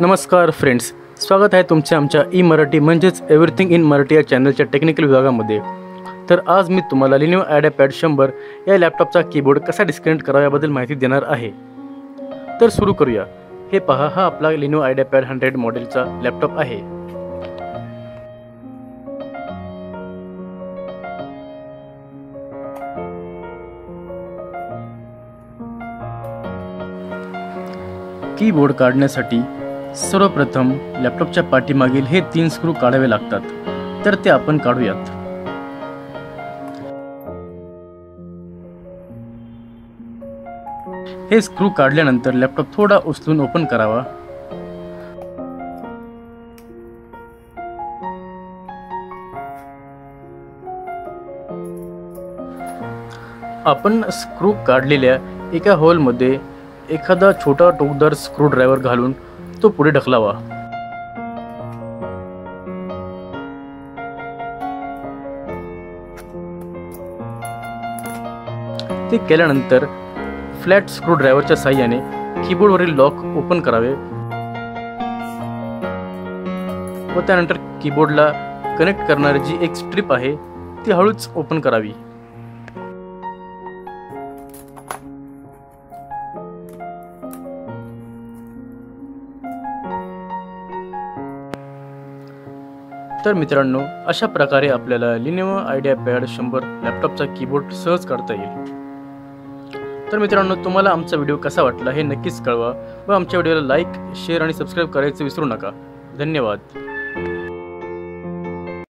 नमस्कार फ्रेंड्स स्वागत आहे तुमचे आमच्या ई मराठी म्हणजेच एव्हरीथिंग इन मराठी या चॅनलच्या टेक्निकल विभागामध्ये. तर आज मी तुम्हाला लिनिओ आयडिया पॅड शंभर या लॅपटॉपचा कीबोर्ड कसा डिस्कनेक्ट करावा याबद्दल माहिती देणार आहे. तर सुरू करूया. हे पहा हा आपला लिनिओ आयडिया पॅड हंड्रेड मॉडेलचा लॅपटॉप आहे. कीबोर्ड काढण्यासाठी सर्वप्रथम लॅपटॉपच्या पाठीमागील हे तीन स्क्रू काढावे लागतात. तर ते आपण काढूयात. हे स्क्रू काढल्यानंतर लॅपटॉप थोडा उचलून ओपन करावा. आपण स्क्रू काढलेल्या एका होलमध्ये एखादा छोटा टोकदार स्क्रूड्रायव्हर घालून तो पुढे ढकलावा. ते केल्यानंतर फ्लॅट स्क्रूड्रायव्हरच्या साह्याने कीबोर्डवरील लॉक ओपन करावे व त्यानंतर कीबोर्डला कनेक्ट करणारी जी एक स्ट्रीप आहे ती हळूच ओपन करावी. तर मित्रांनो अशा प्रकारे आपल्याला लिनिओ आयडिया पॅड शंभर लॅपटॉपचा कीबोर्ड सहज काढता येईल. तर मित्रांनो तुम्हाला आमचा व्हिडिओ कसा वाटला हे नक्कीच कळवा व आमच्या व्हिडिओला लाईक शेअर आणि सबस्क्राईब करायचं विसरू नका. धन्यवाद.